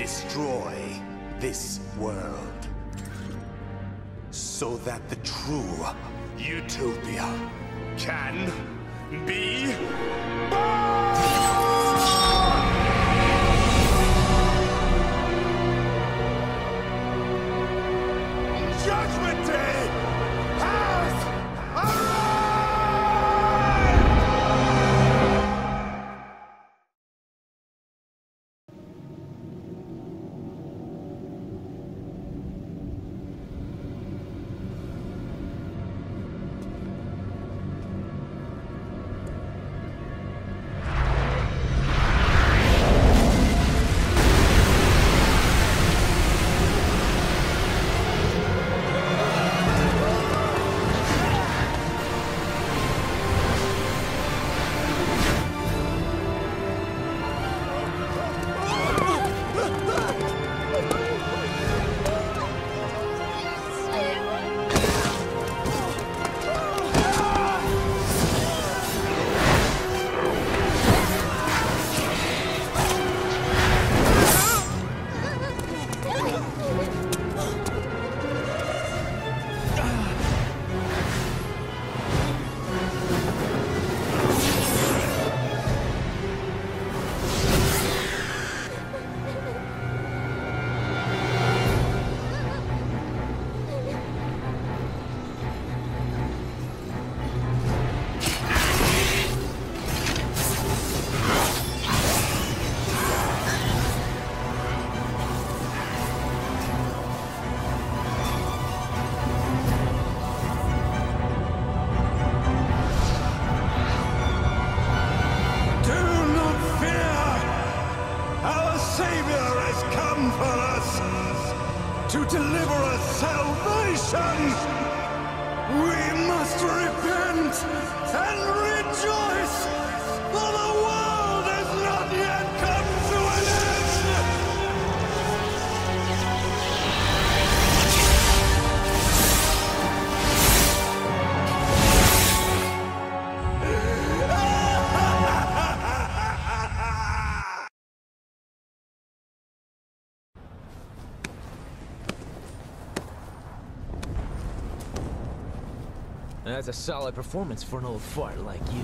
destroy this world. So that the true utopia can be Judgment That's a solid performance for an old fart like you.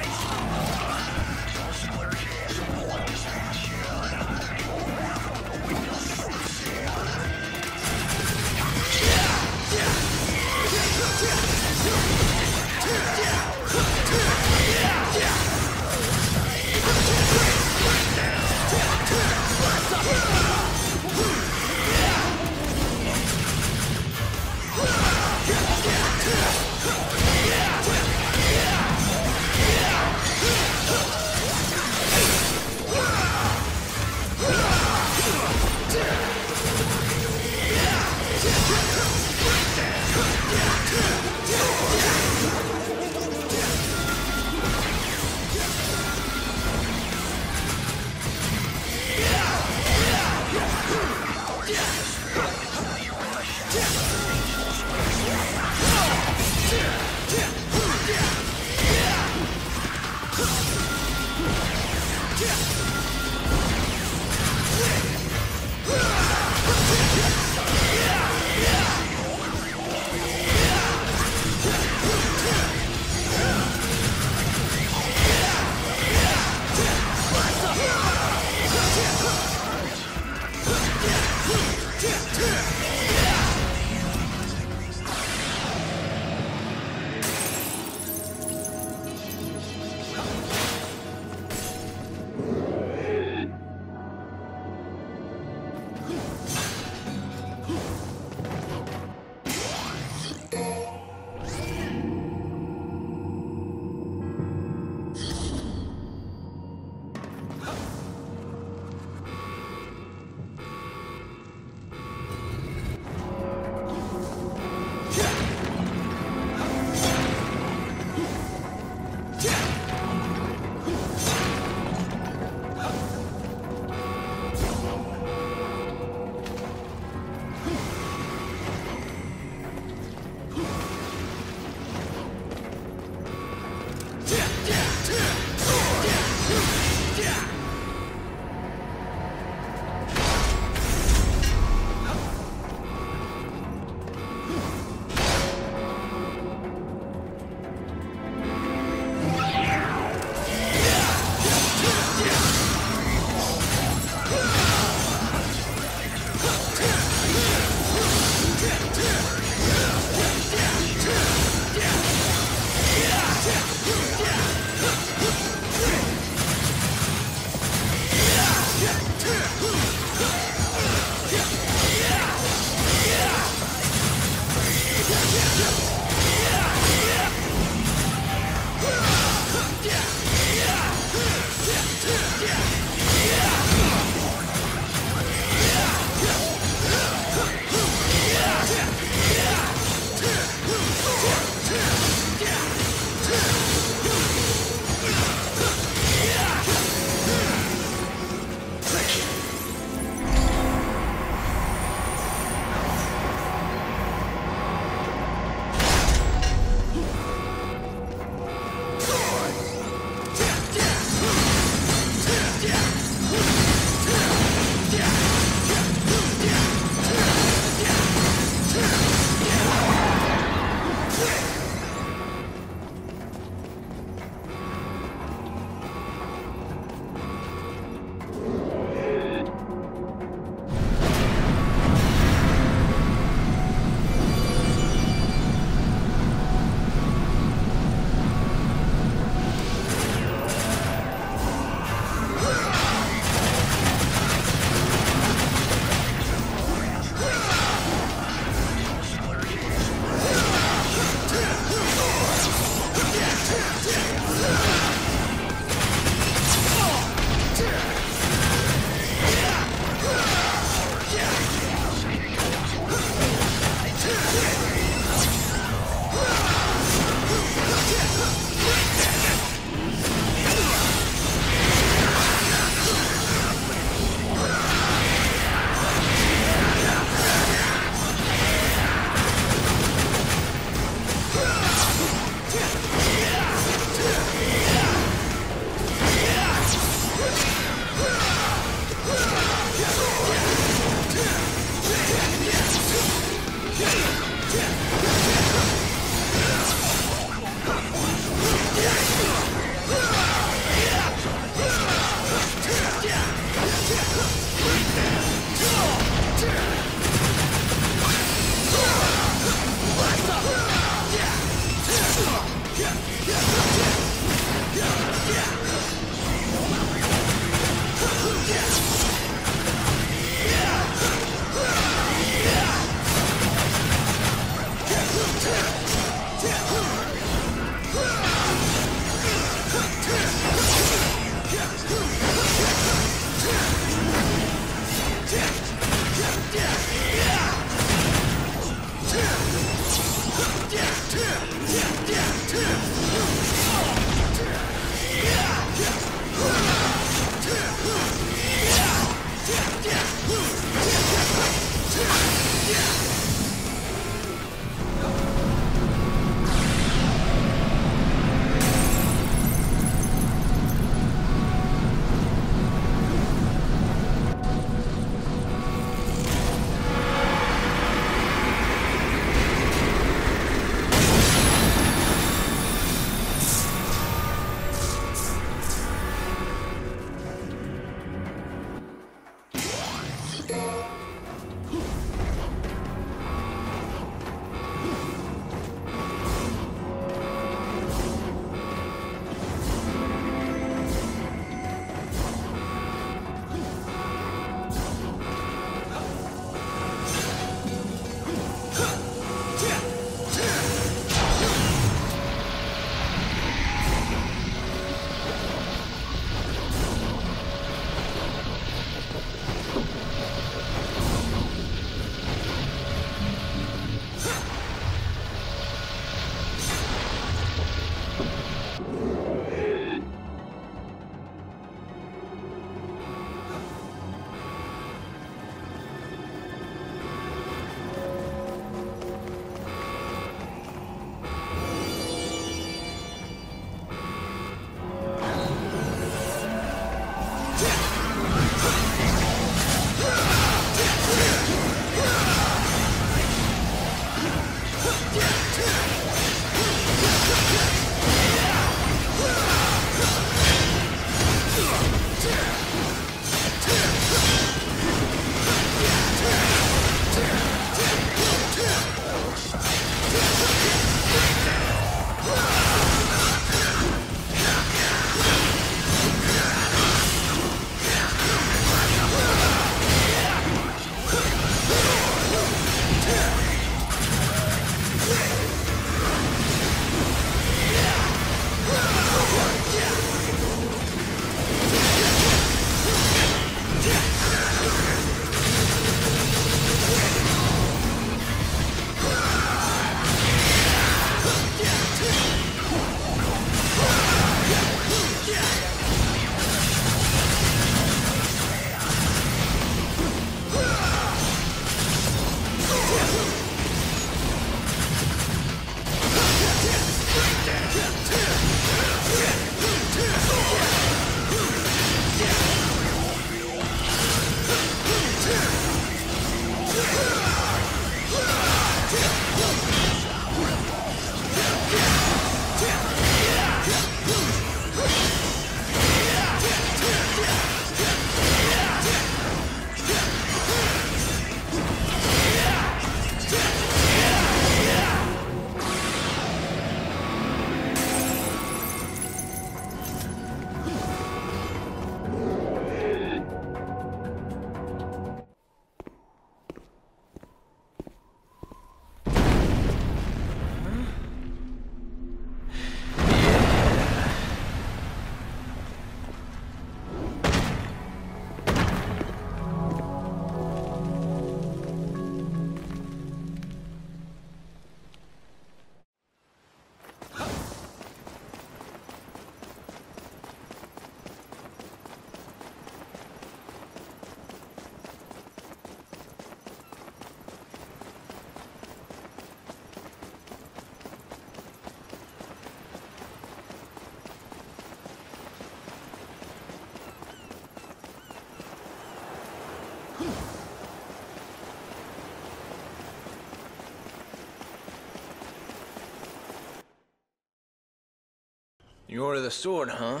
Sword, huh?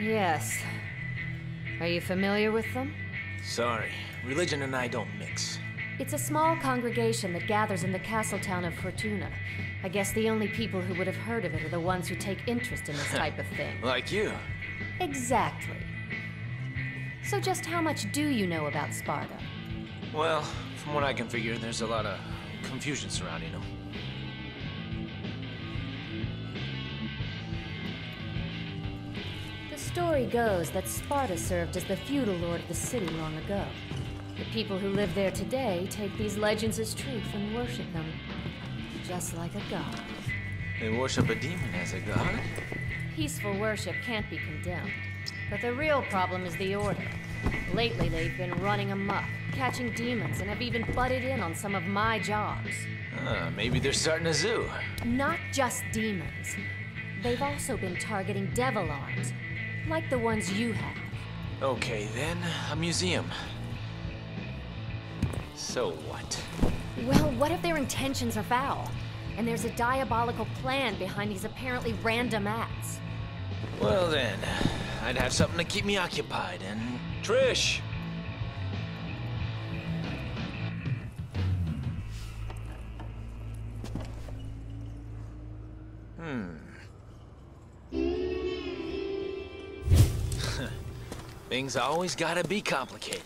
Yes. Are you familiar with them? Sorry, religion and I don't mix. It's a small congregation that gathers in the castle town of Fortuna. I guess the only people who would have heard of it are the ones who take interest in this type of thing. Like you. Exactly. So just how much do you know about Sparda? Well, from what I can figure, there's a lot of confusion surrounding them. Story goes that Sparda served as the feudal lord of the city long ago. The people who live there today take these legends as truth and worship them. Just like a god. They worship a demon as a god? Peaceful worship can't be condemned. But the real problem is the Order. Lately, they've been running amok, catching demons, and have even butted in on some of my jobs. Uh, maybe they're starting a zoo. Not just demons. They've also been targeting devil arms, like the ones you have. Okay, then, a museum. So what? Well, what if their intentions are foul? And there's a diabolical plan behind these apparently random acts. Well then, I'd have something to keep me occupied, and... Trish! Hmm. Things always gotta be complicated.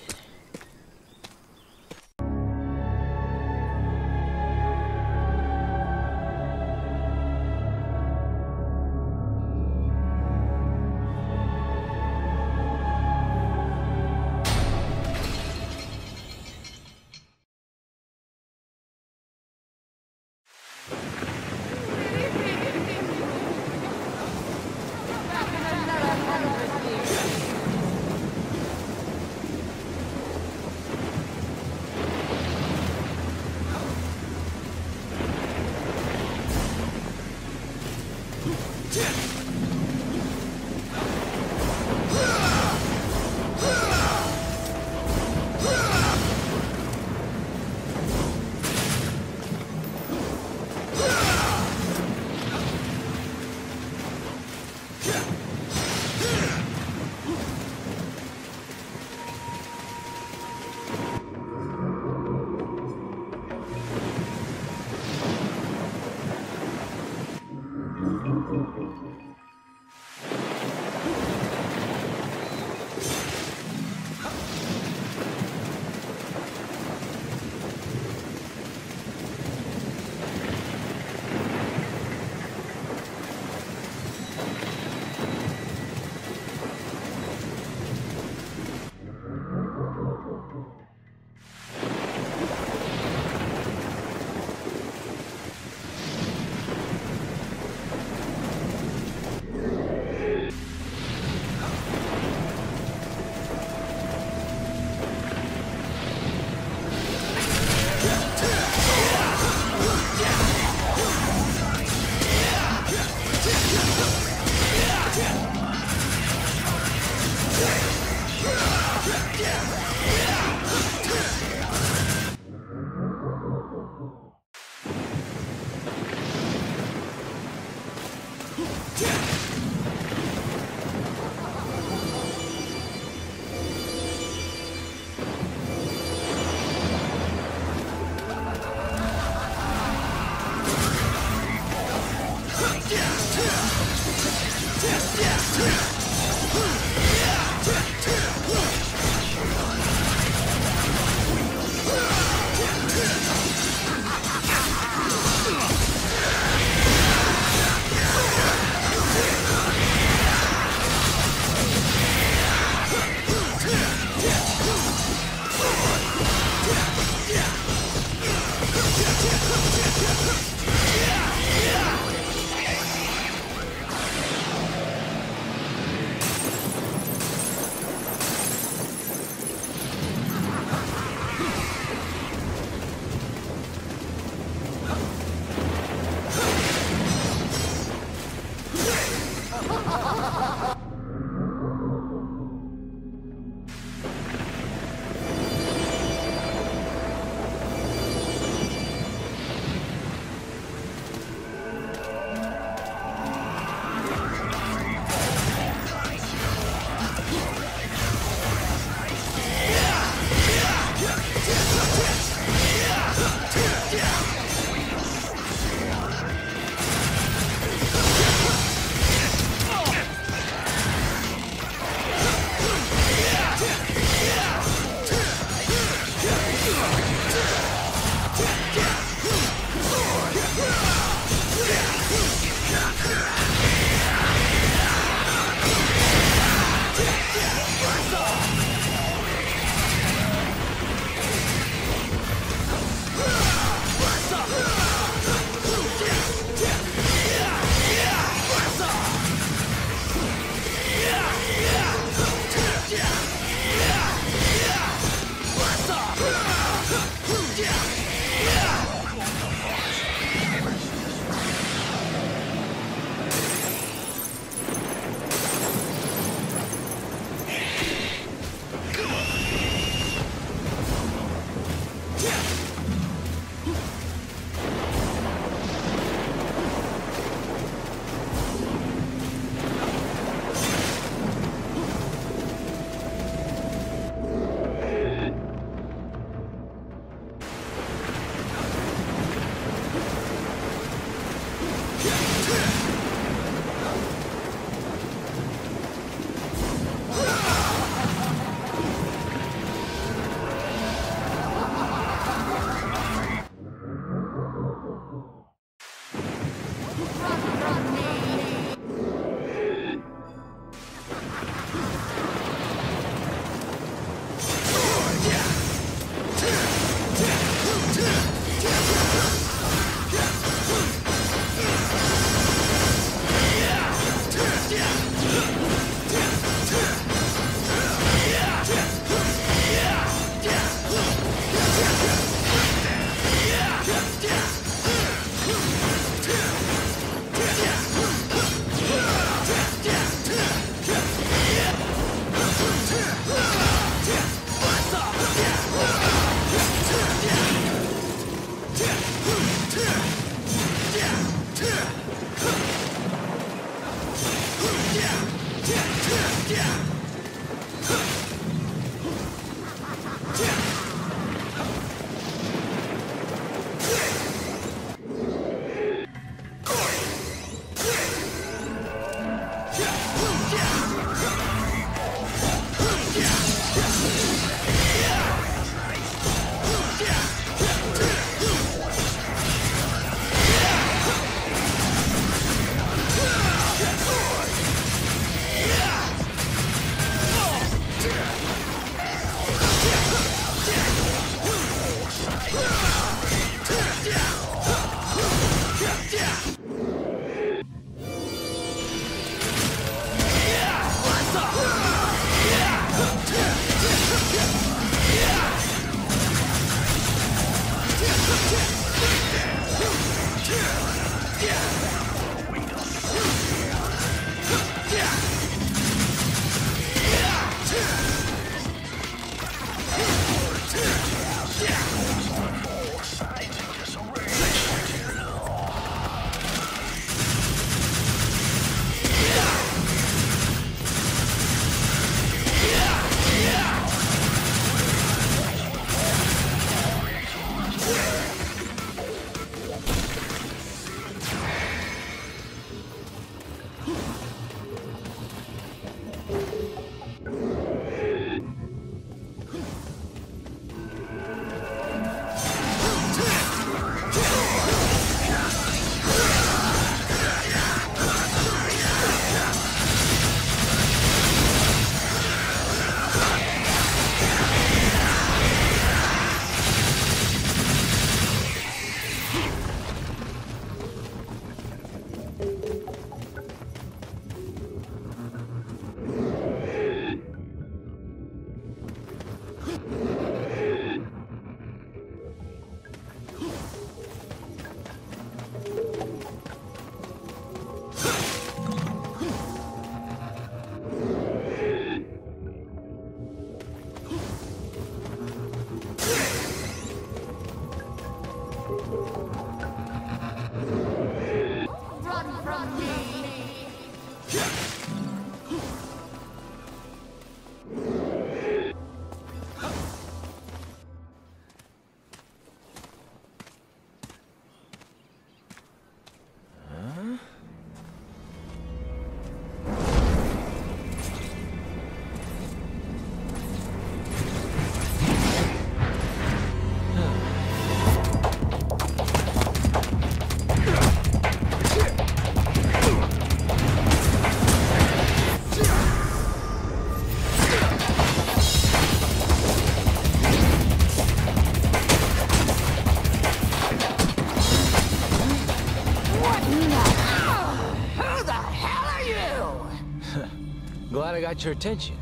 Got your attention.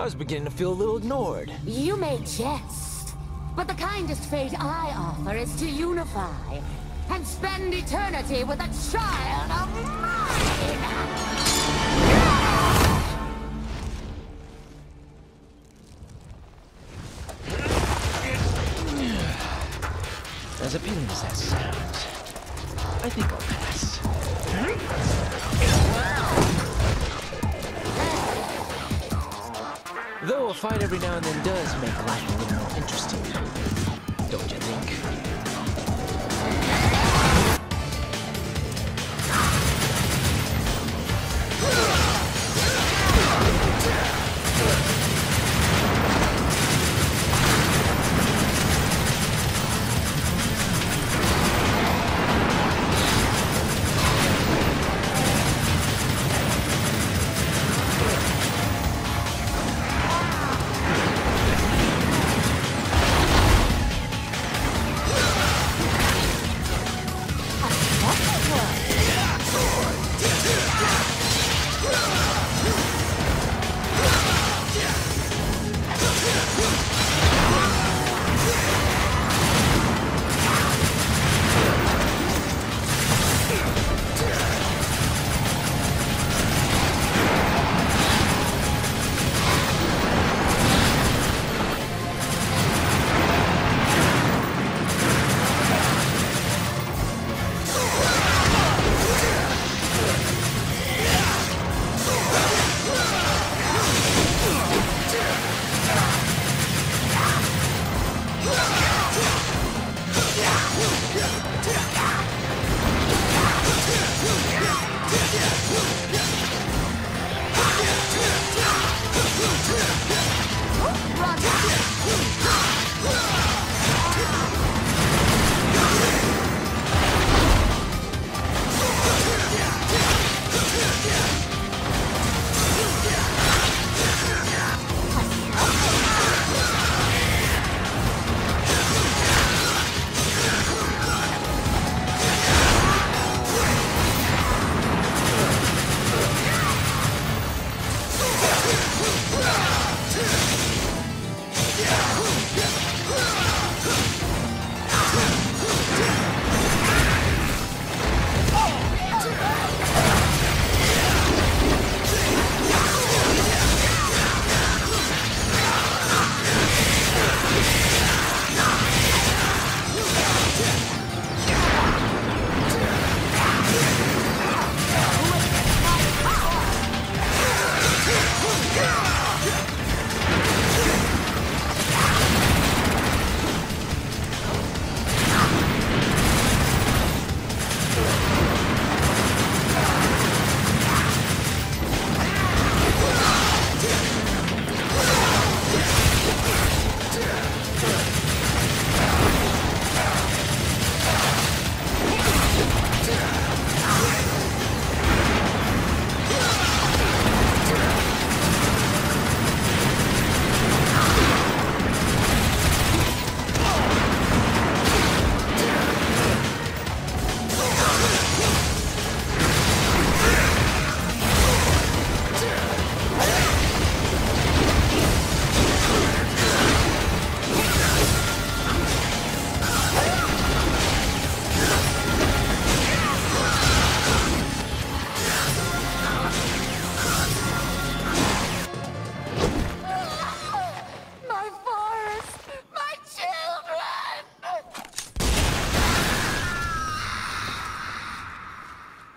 I was beginning to feel a little ignored. You may jest, but the kindest fate I offer is to unify and spend eternity with a child of mine! As appealing as that sounds, I think I'll pass. Though a fight every now and then does make life a little more interesting,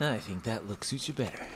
I think that look suits you better.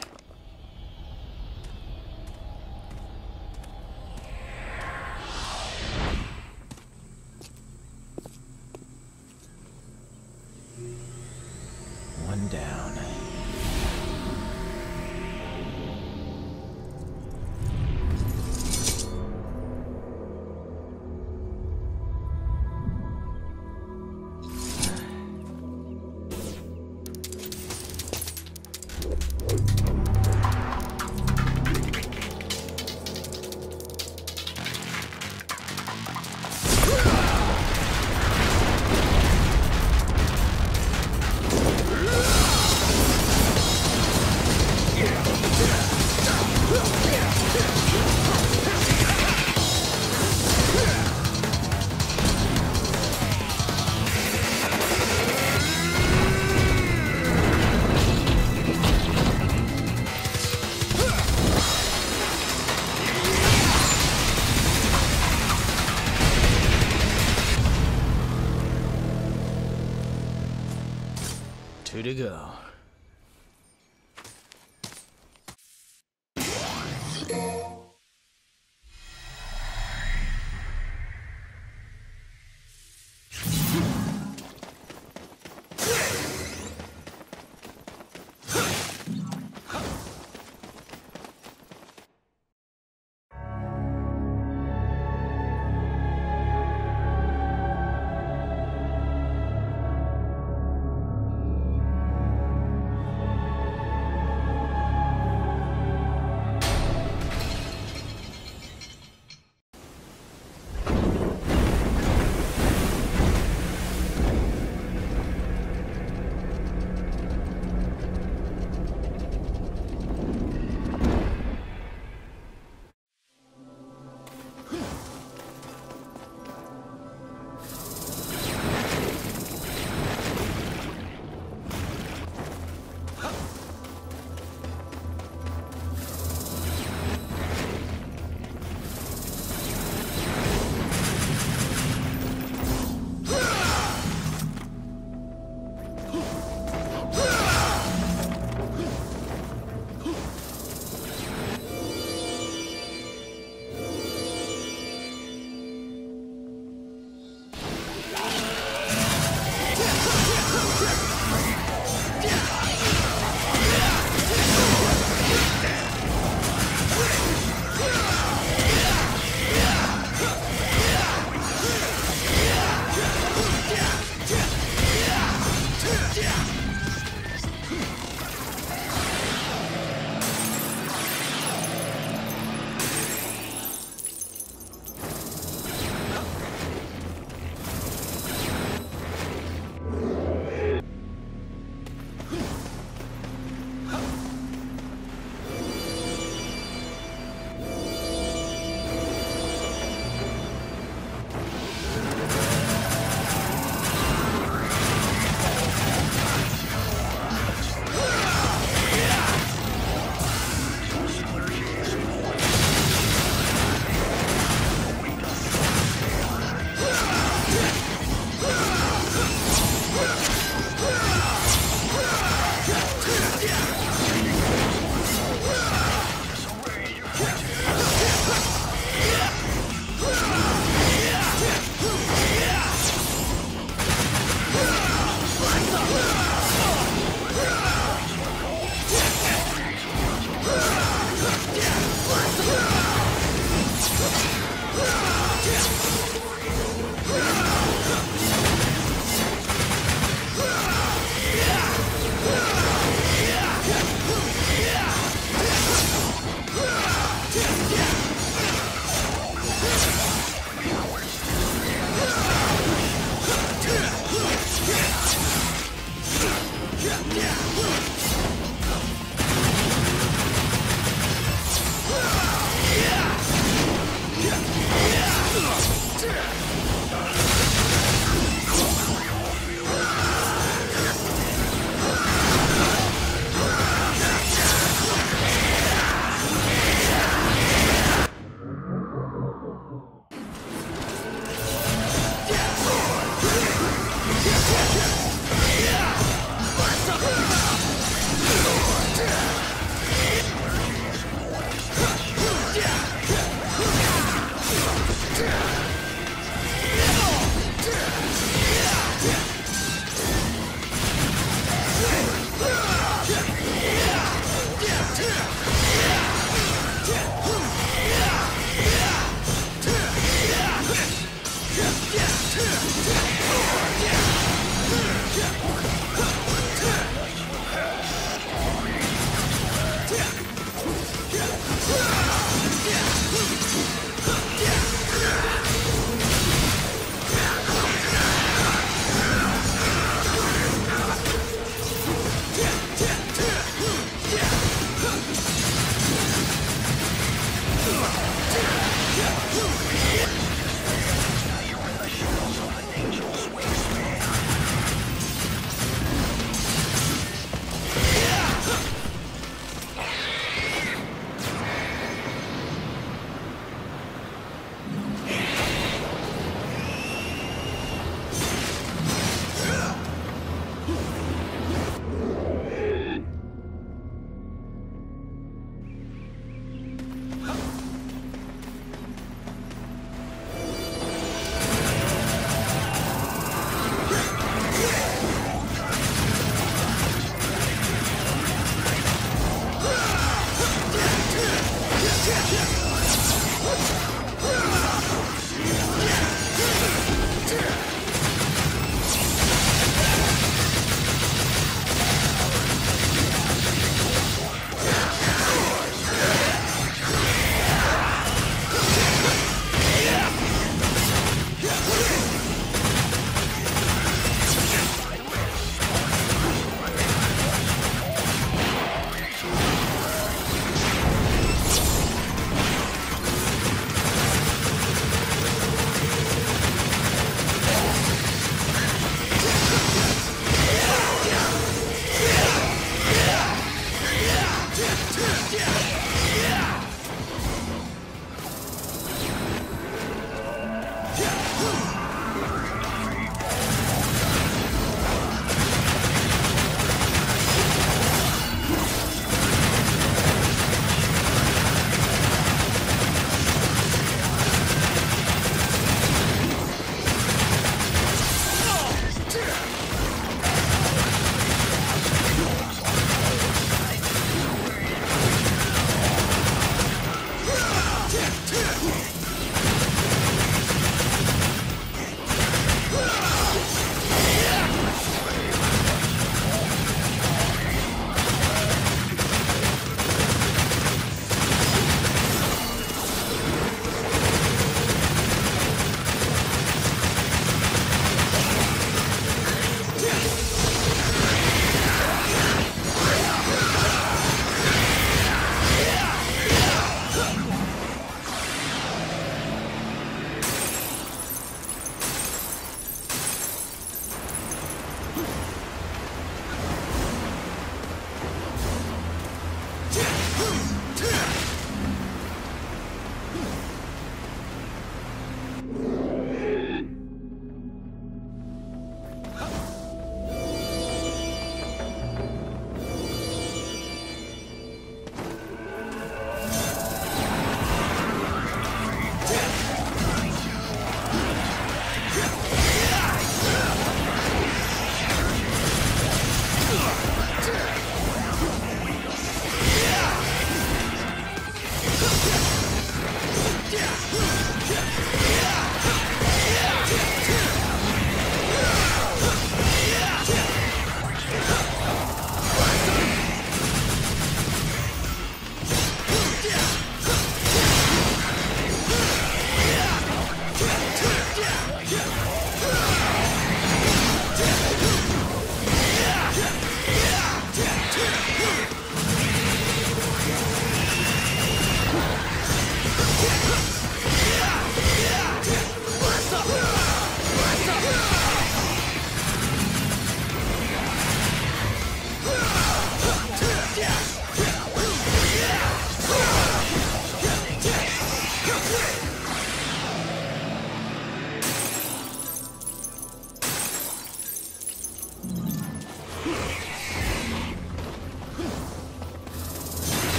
To go.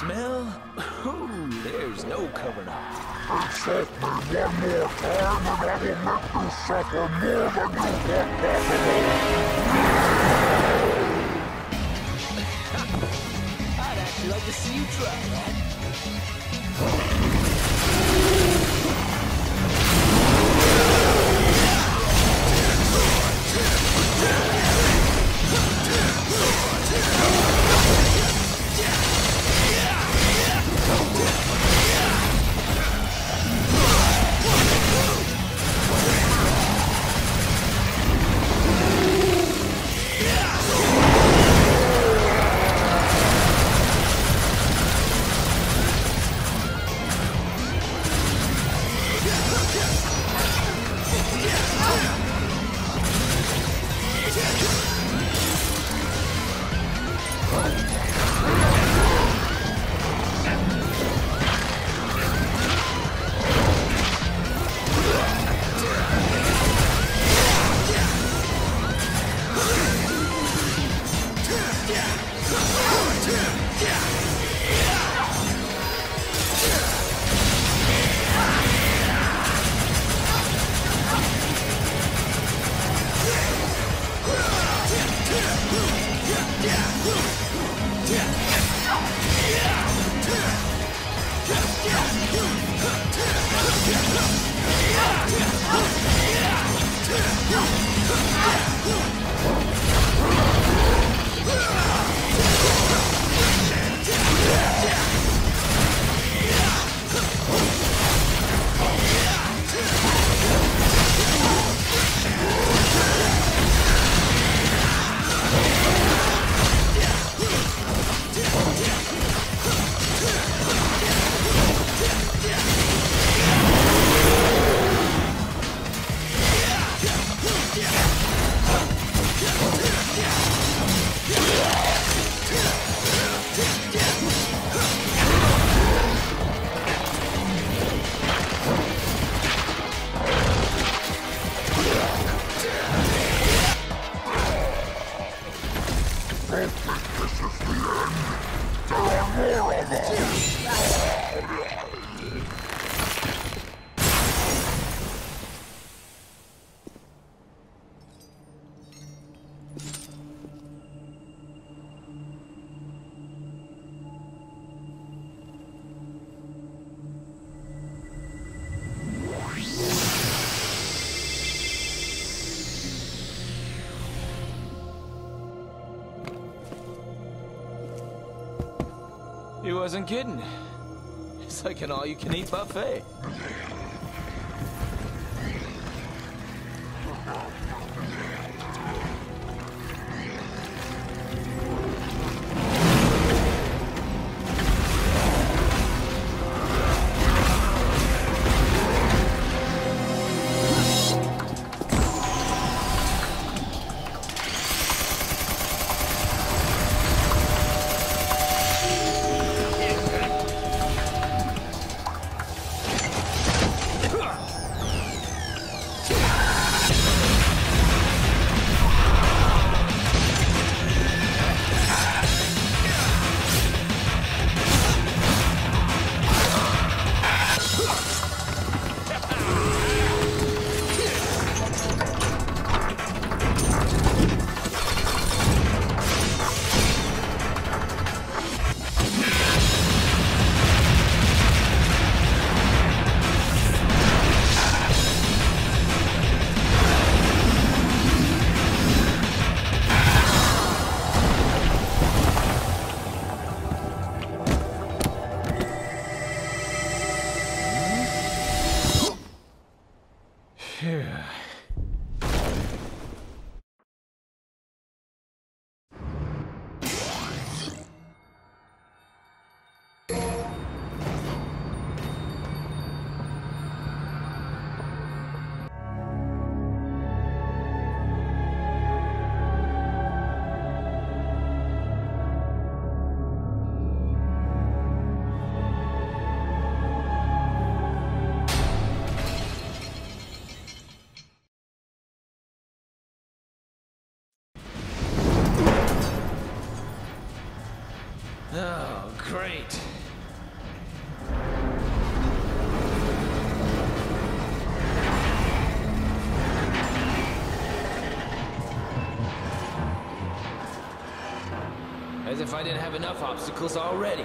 Smell? Ooh, there's no covering up. Insult me one more time and I will make you suffer more wasn't kidding. It's like an all-you-can-eat buffet. Didn't have enough obstacles already.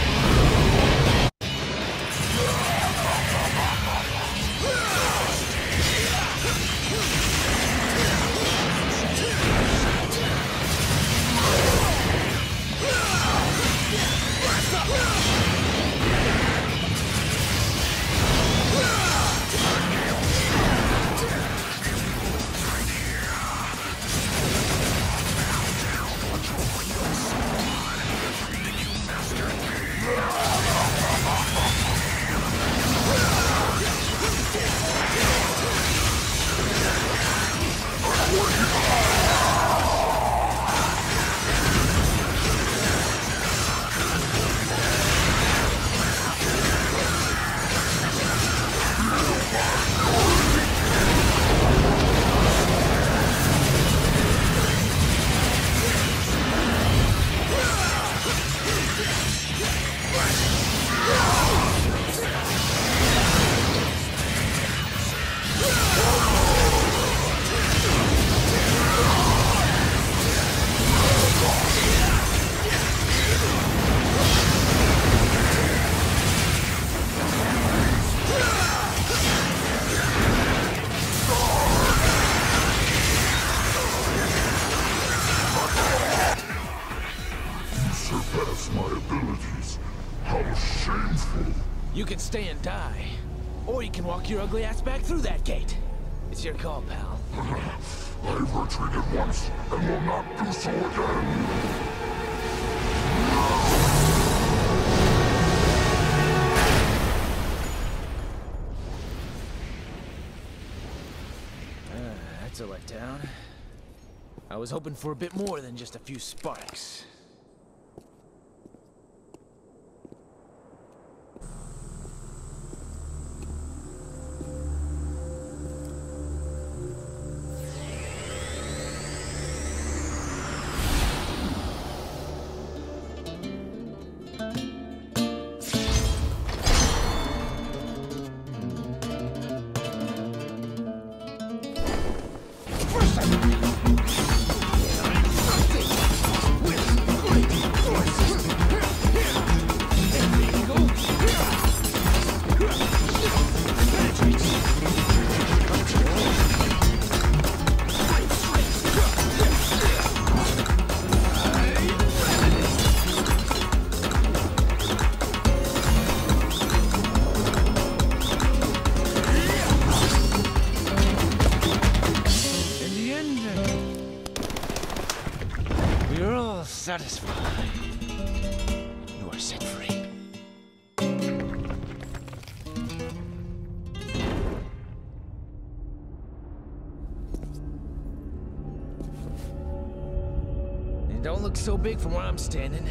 ugly ass back through that gate. It's your call, pal. I've retreated once and will not do so again. Uh, That's a letdown. I was hoping for a bit more than just a few sparks. So big from where I'm standing.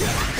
Yeah!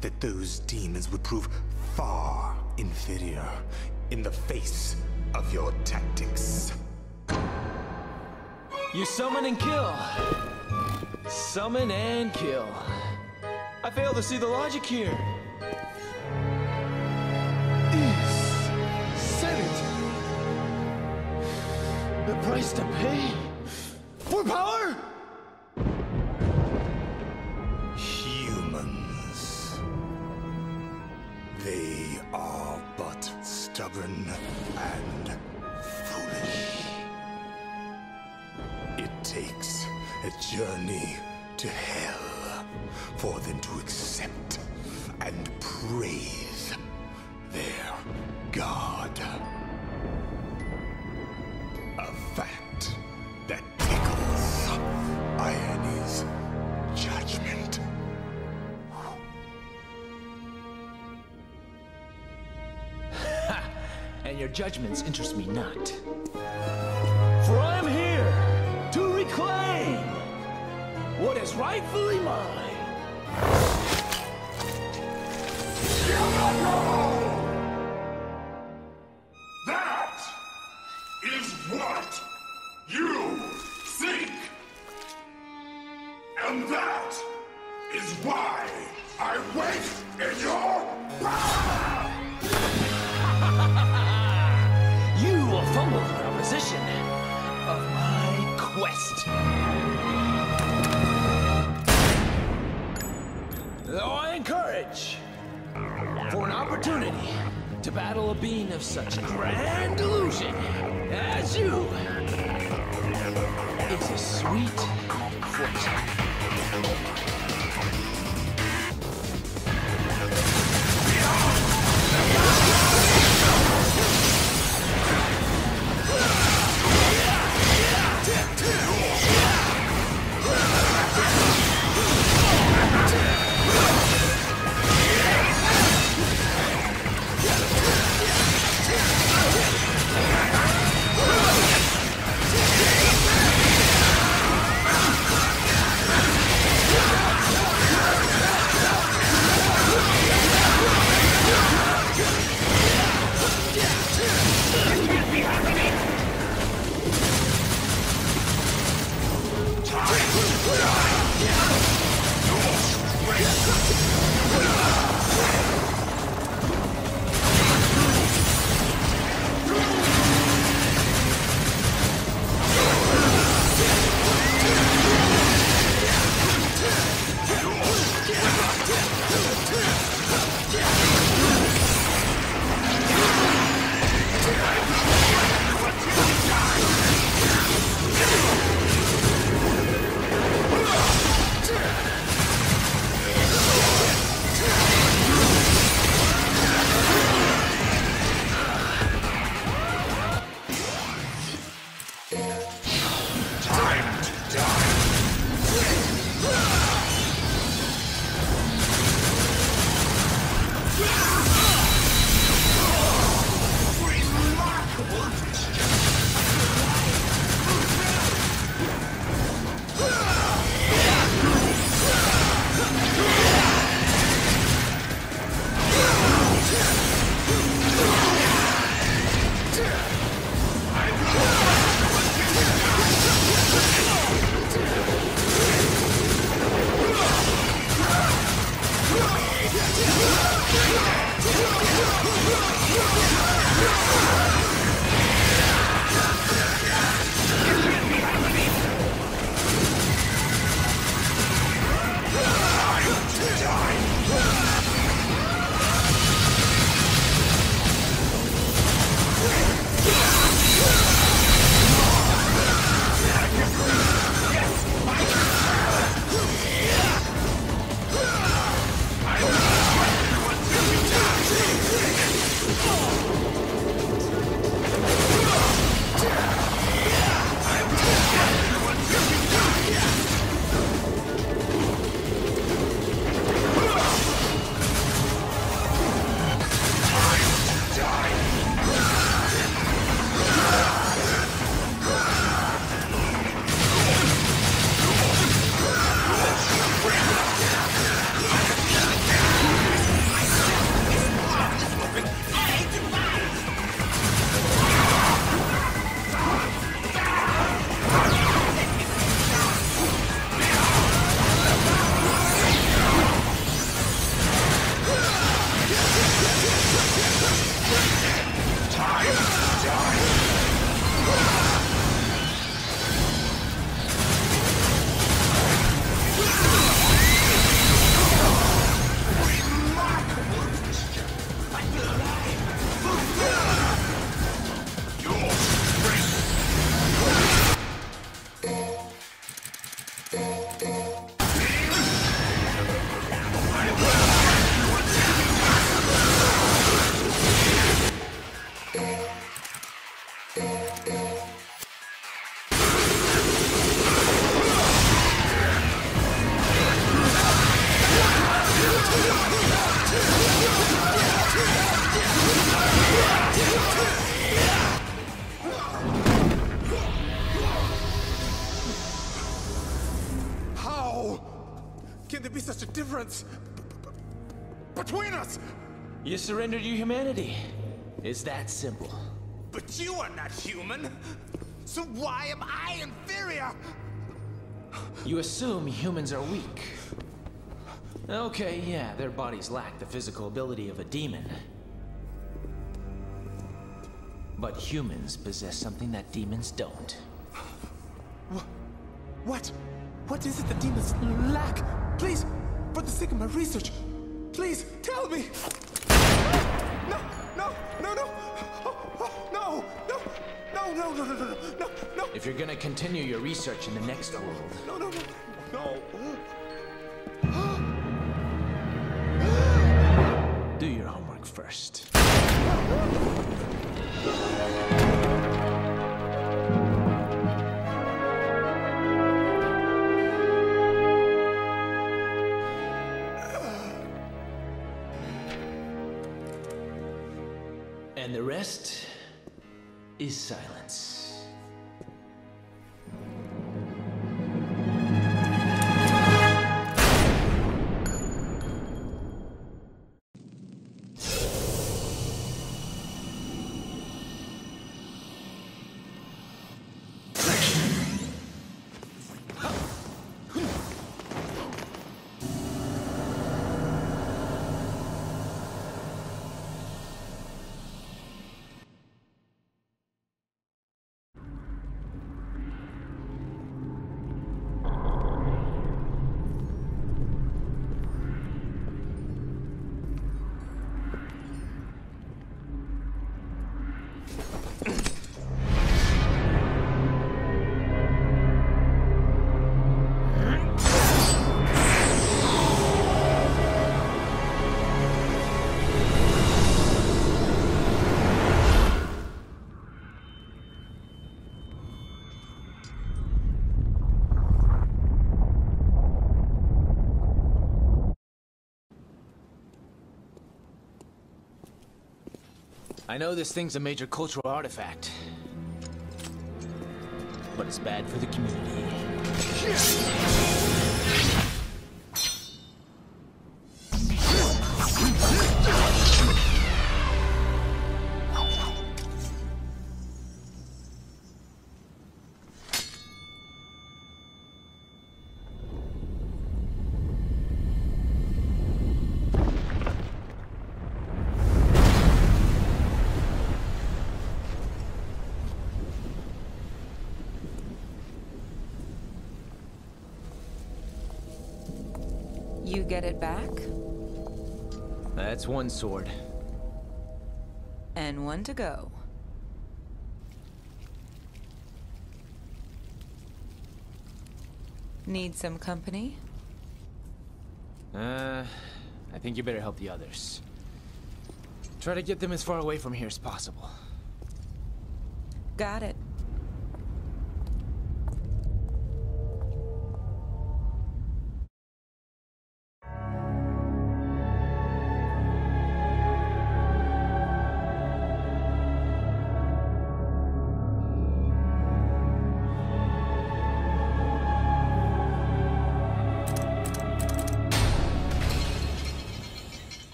That those demons would prove far inferior in the face of your tactics. You summon and kill. Summon and kill. I fail to see the logic here. Is Senate the price to pay for power? Journey to hell for them to accept and praise their god. A fact that tickles Irony's judgment. And your judgments interest me not. Rightfully mine. Surrendered your humanity. It's that simple. But you are not human. So why am I inferior? You assume humans are weak. Okay, yeah, their bodies lack the physical ability of a demon. But humans possess something that demons don't. What? What is it that demons lack? Please, for the sake of my research, please tell me. If you're gonna continue your research in the next world. No, no, no, no. Do your homework first. Rest is silence. I know this thing's a major cultural artifact. But it's bad for the community. Get it back, That's one sword. and one to go. Need some company? Uh, I think you better help the others. Try to get them as far away from here as possible. Got it.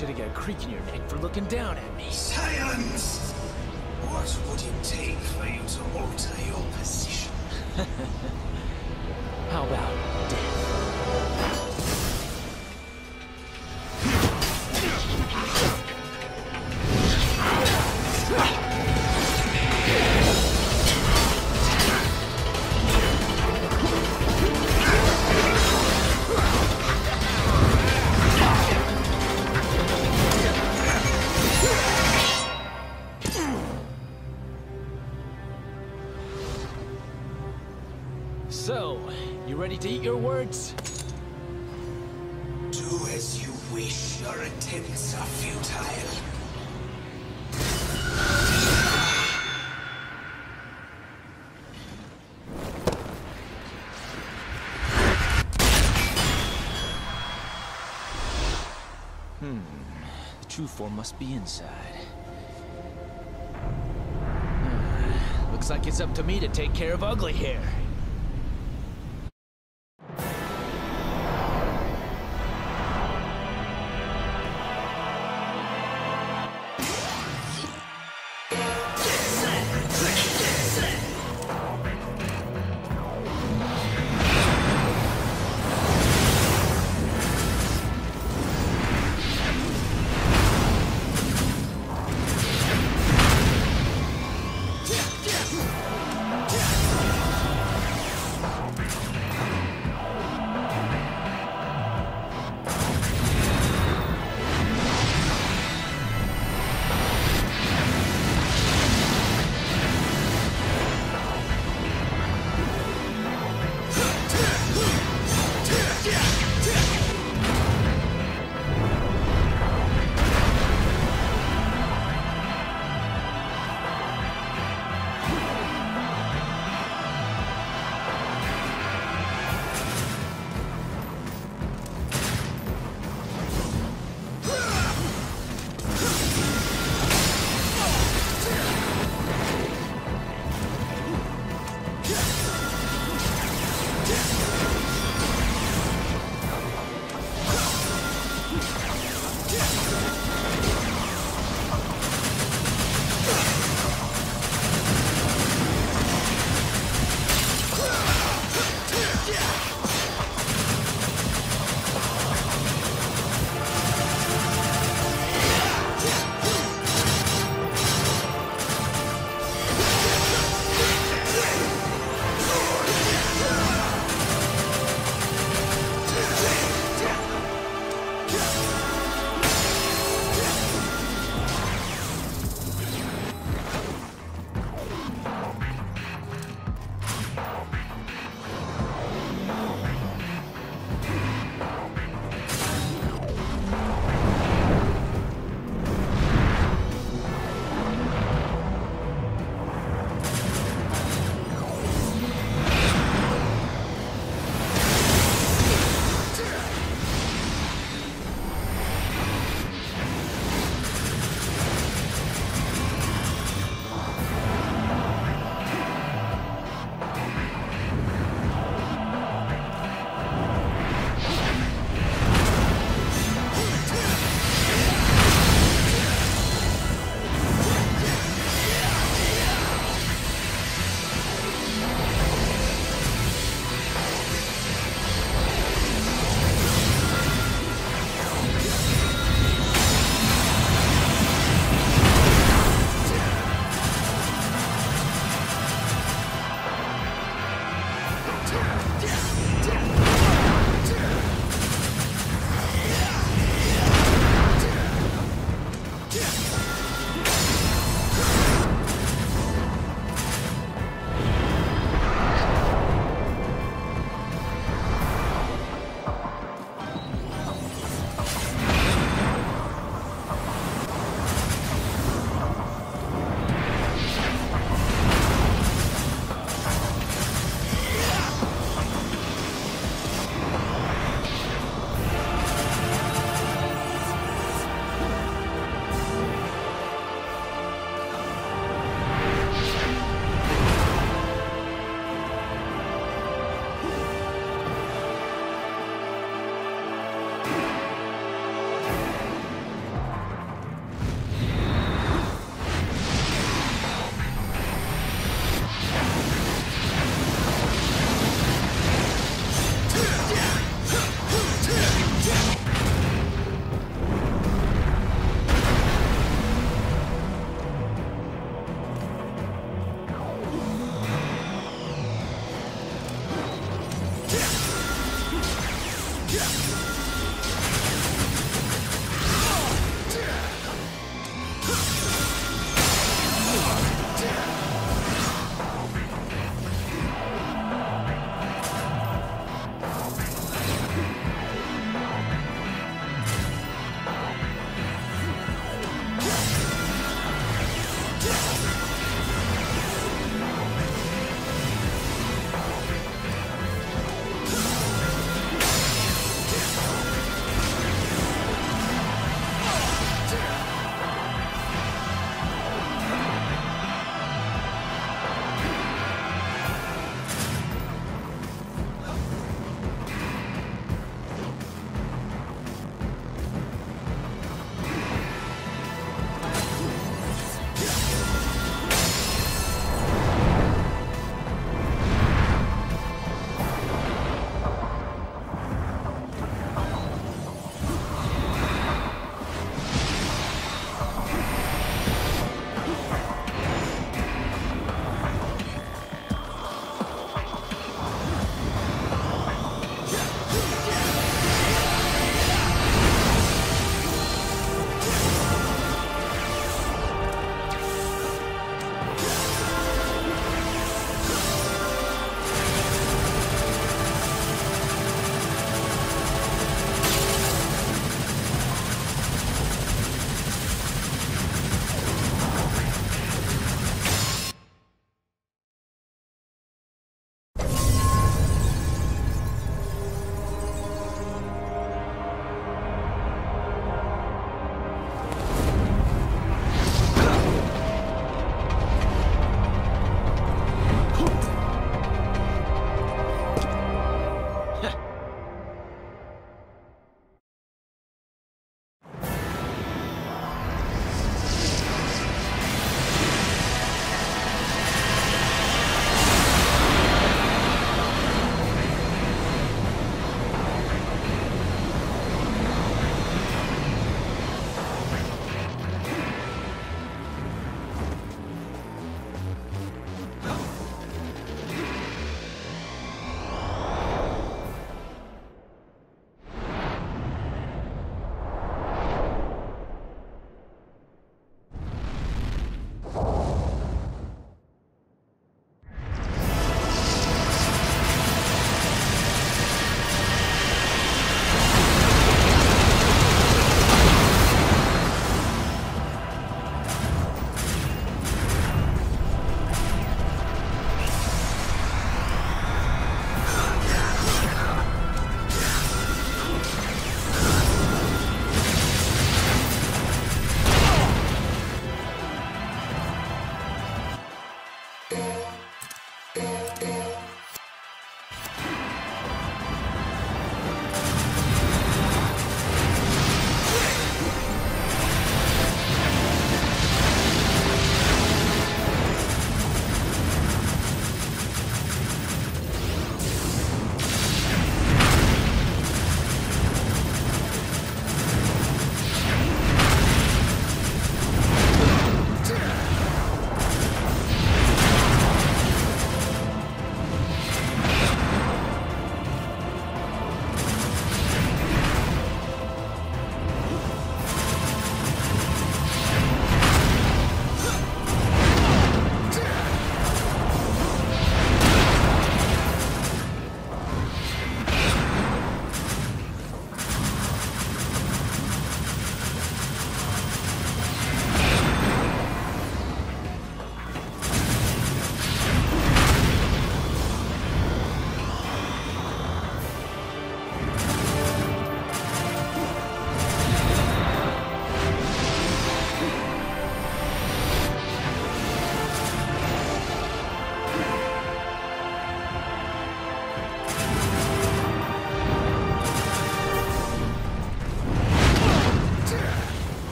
Want you to get a creak in your neck for looking down at me. Silence! What would it take for you to alter your position? true form must be inside. Looks like it's up to me to take care of ugly hair.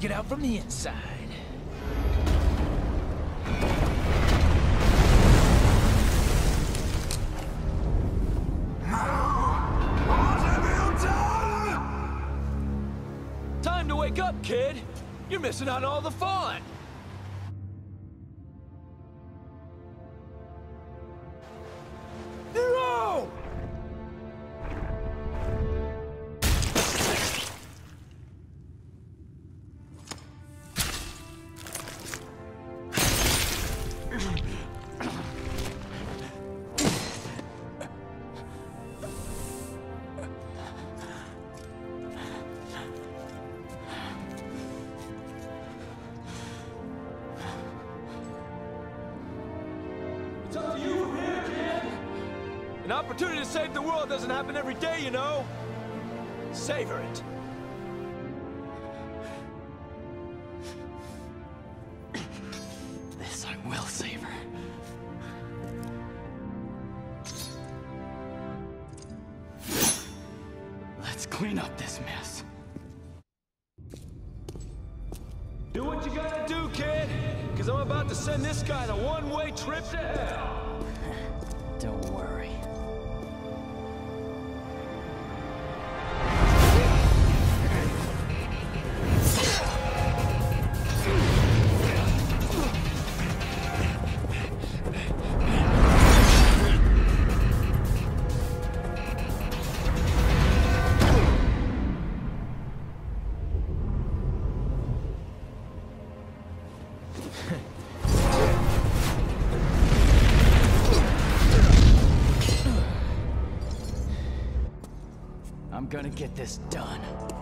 Take it out from the inside. Time to wake up, kid! You're missing out on all the fun! Doesn't happen every day, you know? Savor it. This I will savor. Let's clean up this mess. Do what you gotta do, kid! Because I'm about to send this guy on a one-way trip to hell! Get this done.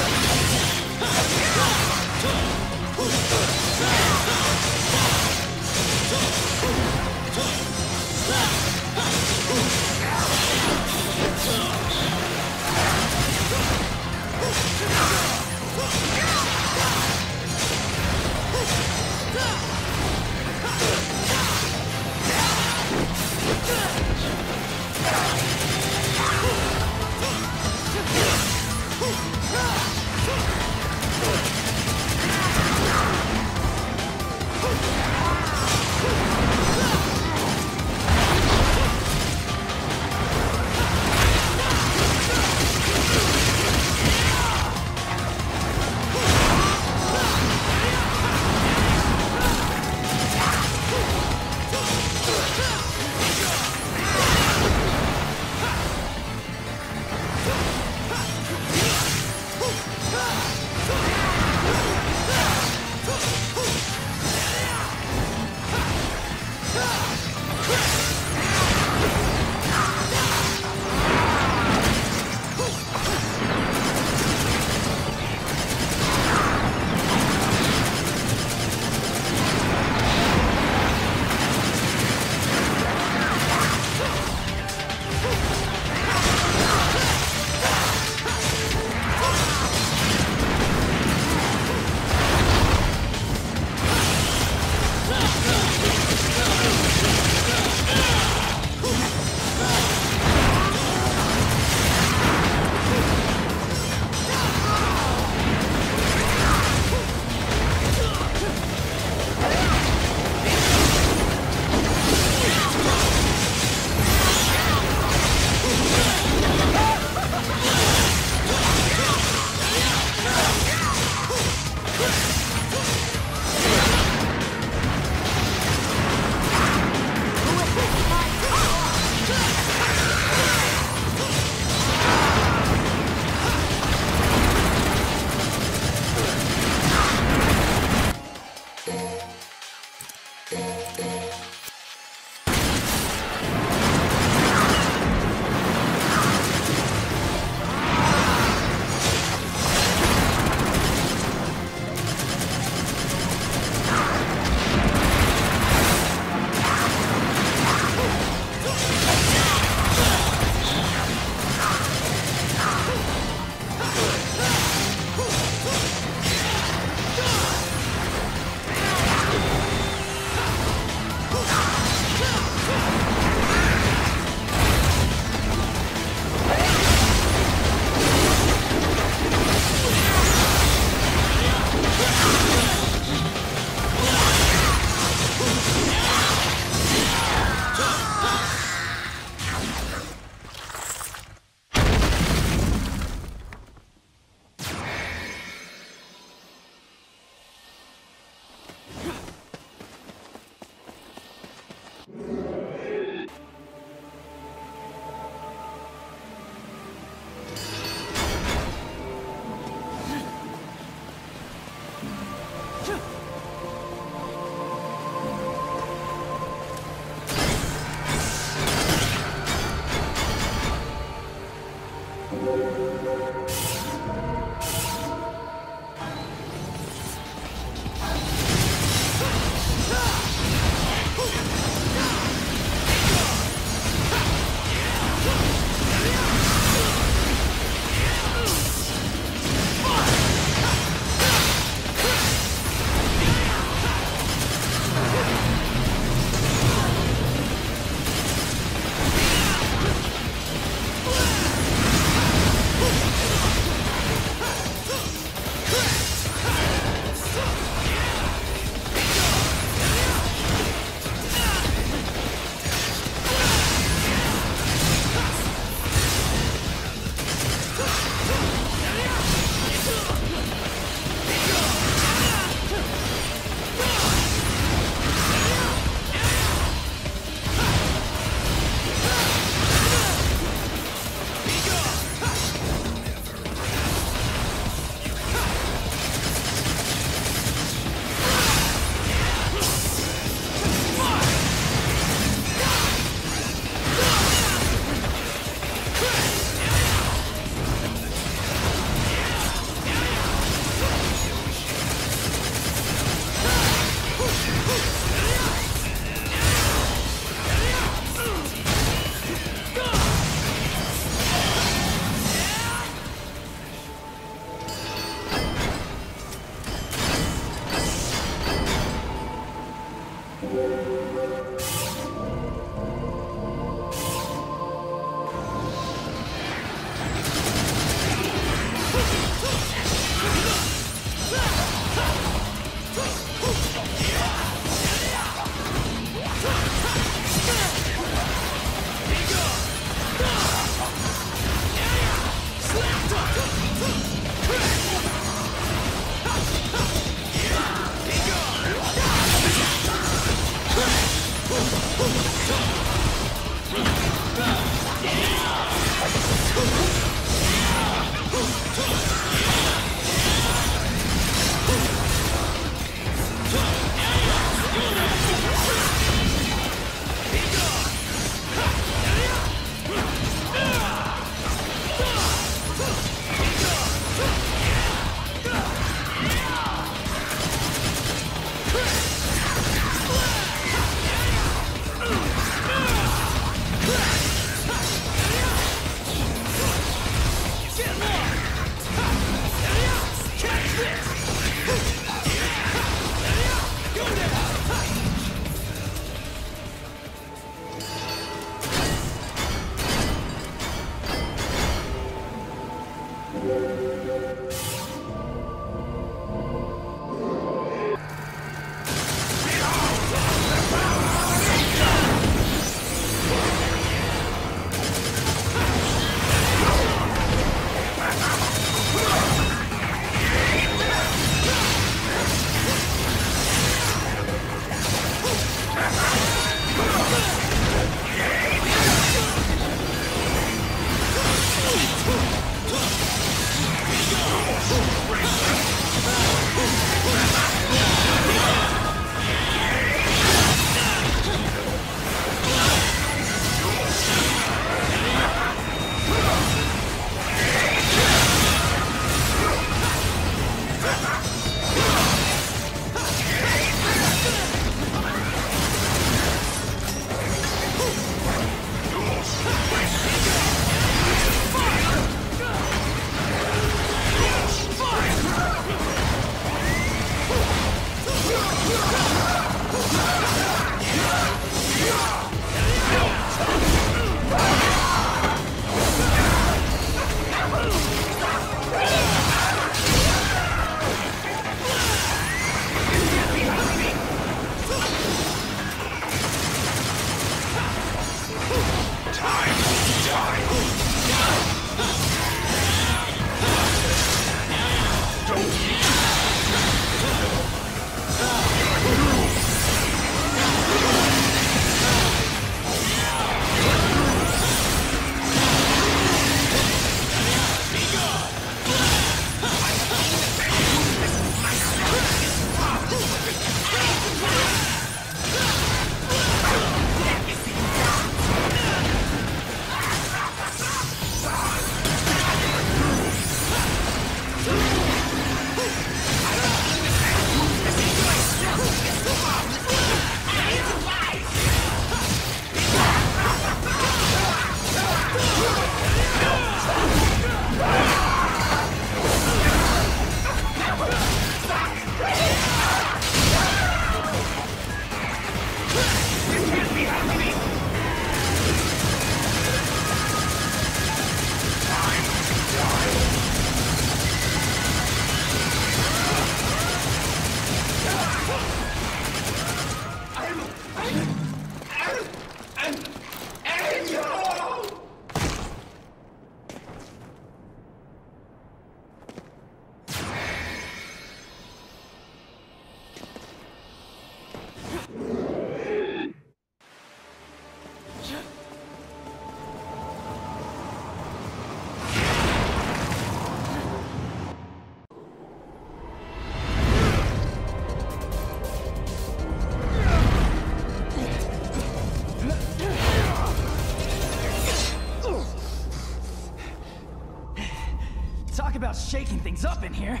Shaking things up in here.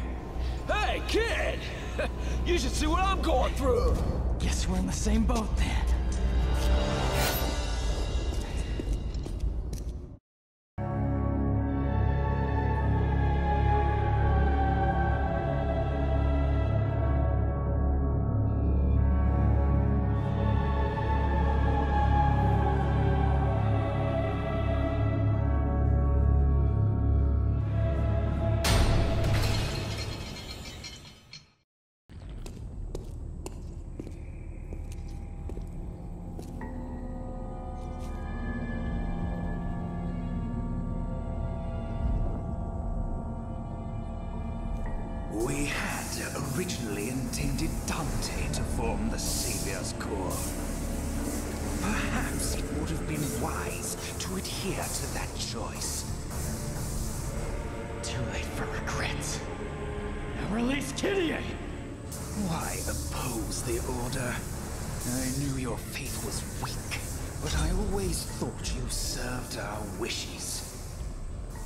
Hey, kid! You should see what I'm going through! Guess we're in the same boat We had originally intended Dante to form the Savior's Corps. Perhaps it would have been wise to adhere to that choice. Too late for regrets. Now release Kyrie! Why oppose the Order? I knew your faith was weak, but I always thought you served our wishes.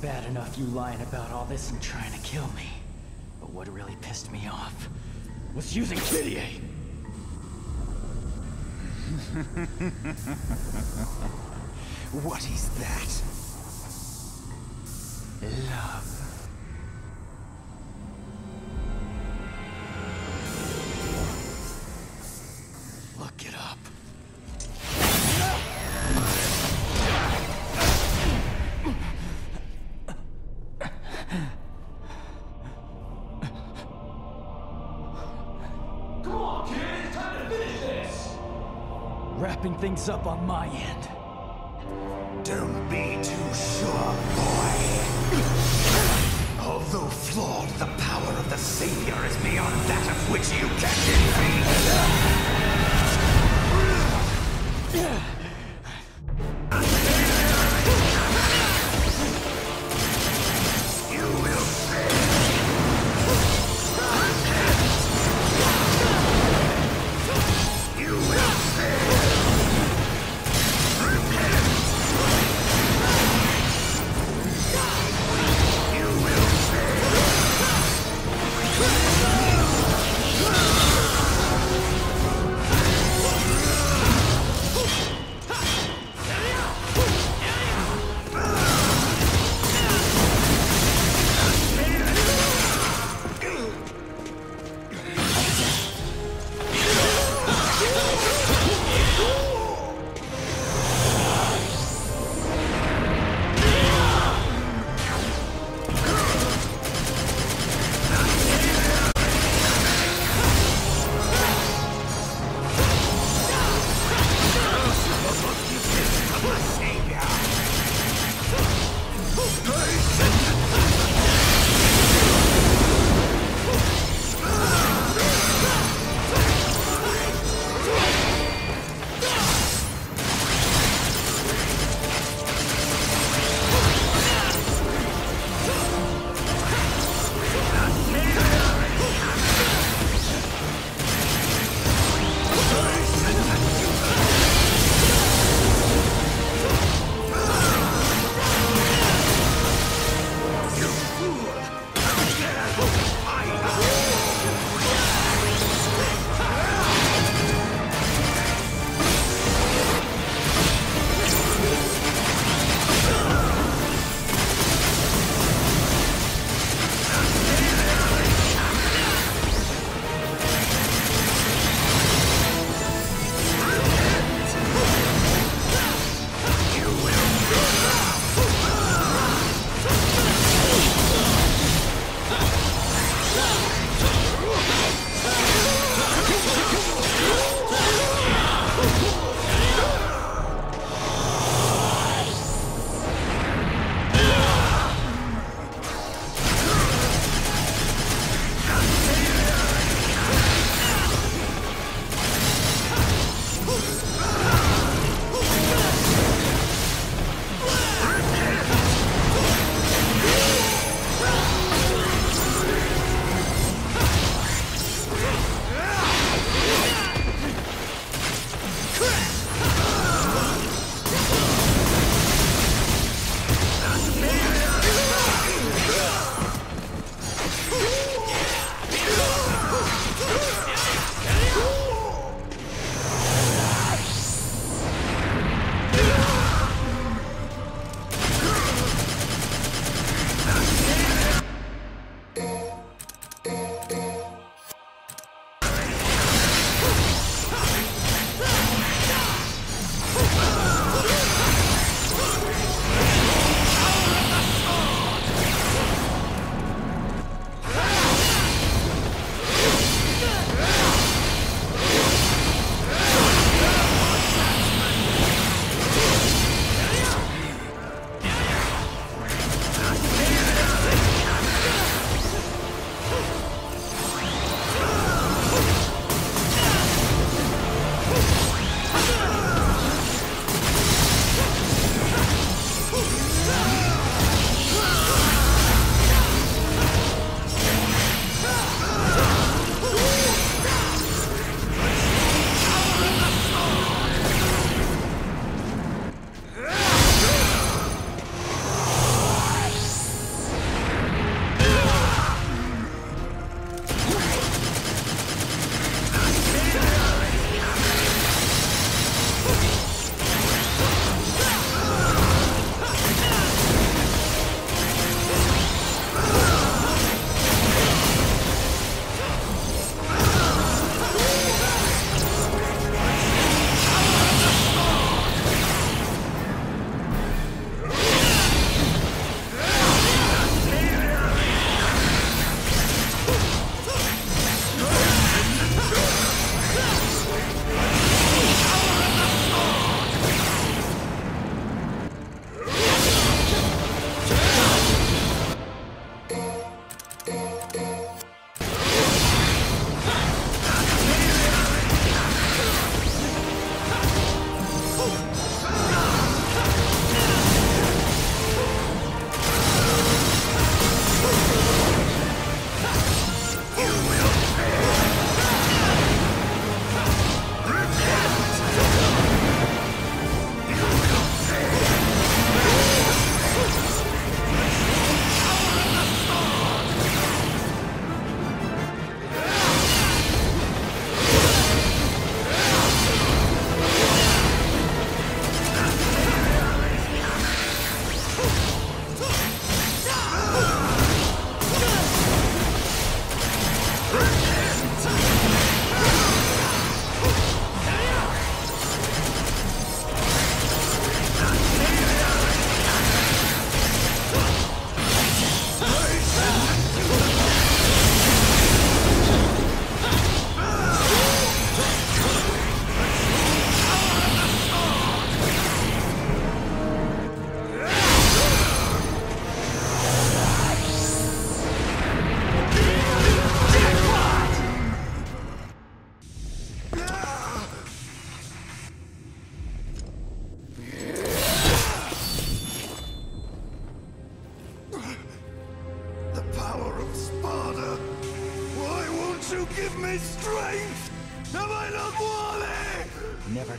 Bad enough you lying about all this and trying to kill me. But what really pissed me off was using Kyrie. What is that? Love.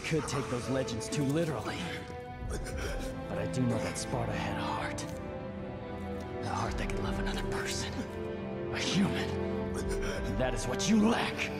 Could take those legends too literally. But I do know that Sparda had a heart. A heart that could love another person. A human. And that is what you lack.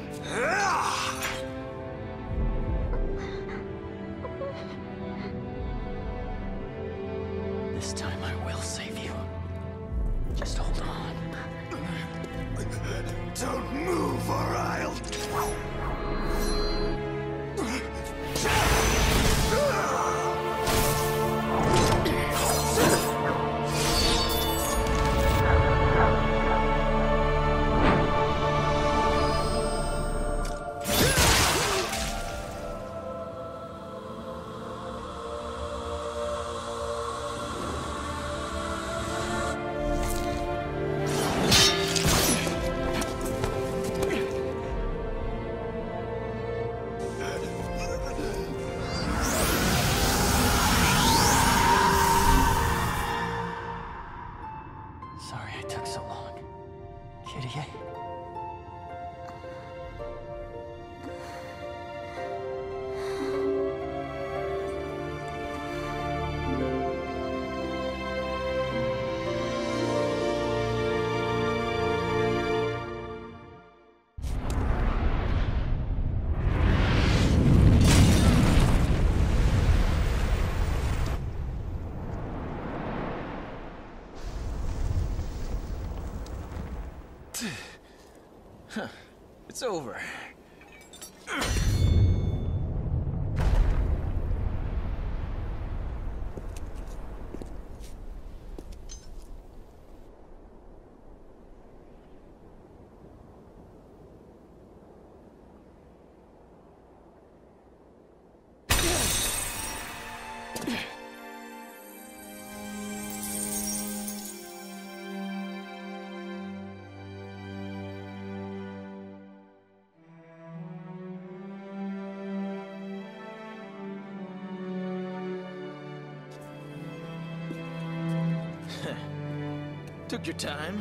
Took your time.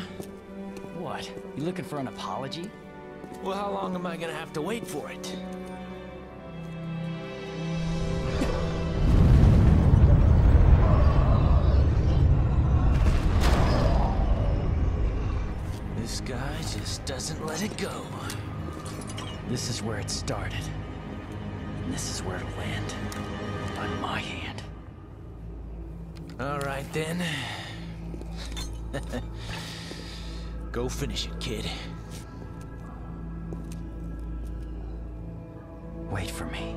What? You looking for an apology? Well, how long am I gonna have to wait for it? This guy just doesn't let it go. This is where it started. And this is where it'll land. On my hand. All right then. Go finish it, kid. Wait for me.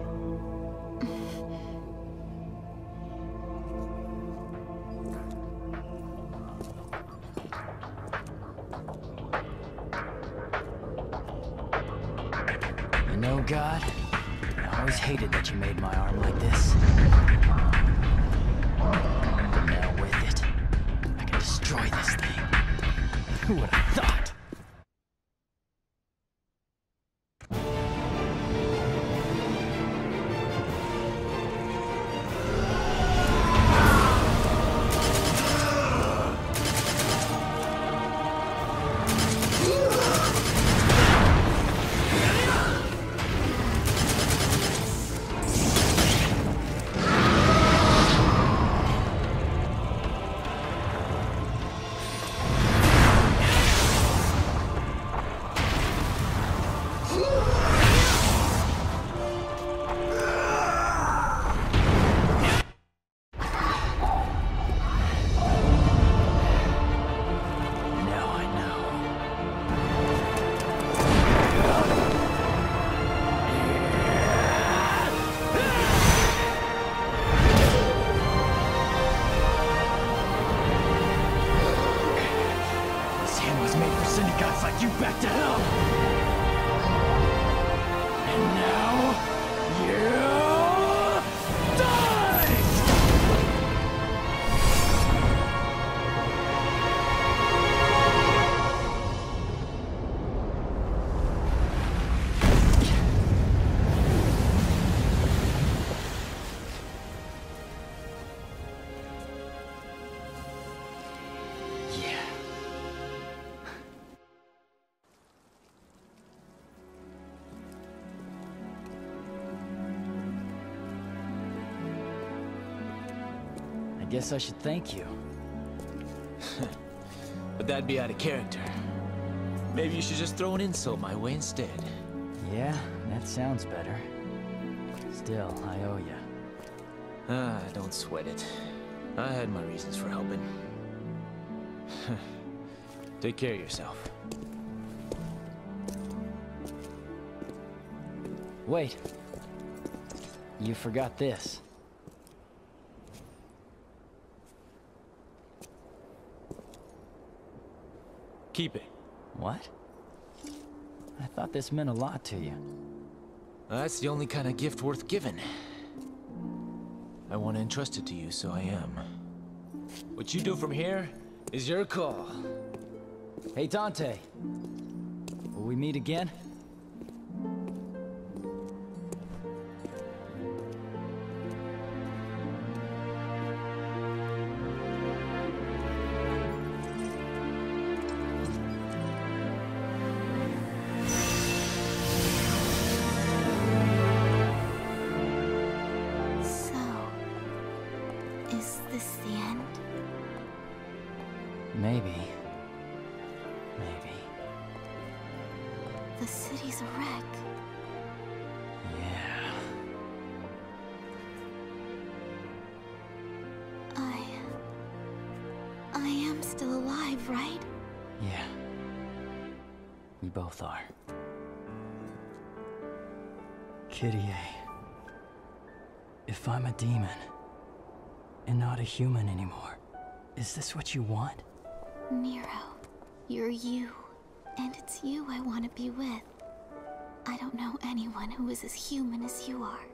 Guess I should thank you. But that'd be out of character. Maybe you should just throw an insult my way instead. Yeah, that sounds better. Still, I owe you. Ah, don't sweat it. I had my reasons for helping. Take care of yourself. Wait. You forgot this. Keep it. What? I thought this meant a lot to you. That's the only kind of gift worth giving. I want to entrust it to you, so I am. What you do from here is your call. Hey, Dante. Will we meet again? Human anymore, is this what you want? Nero, you're you. And it's you I want to be with. I don't know anyone who is as human as you are.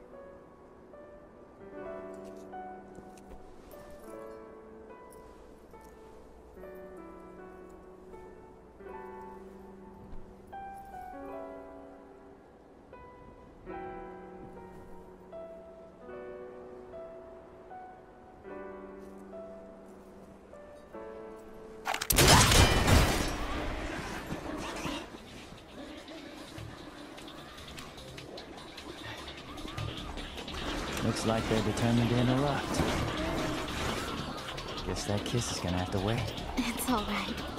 Gonna have to wait. It's alright.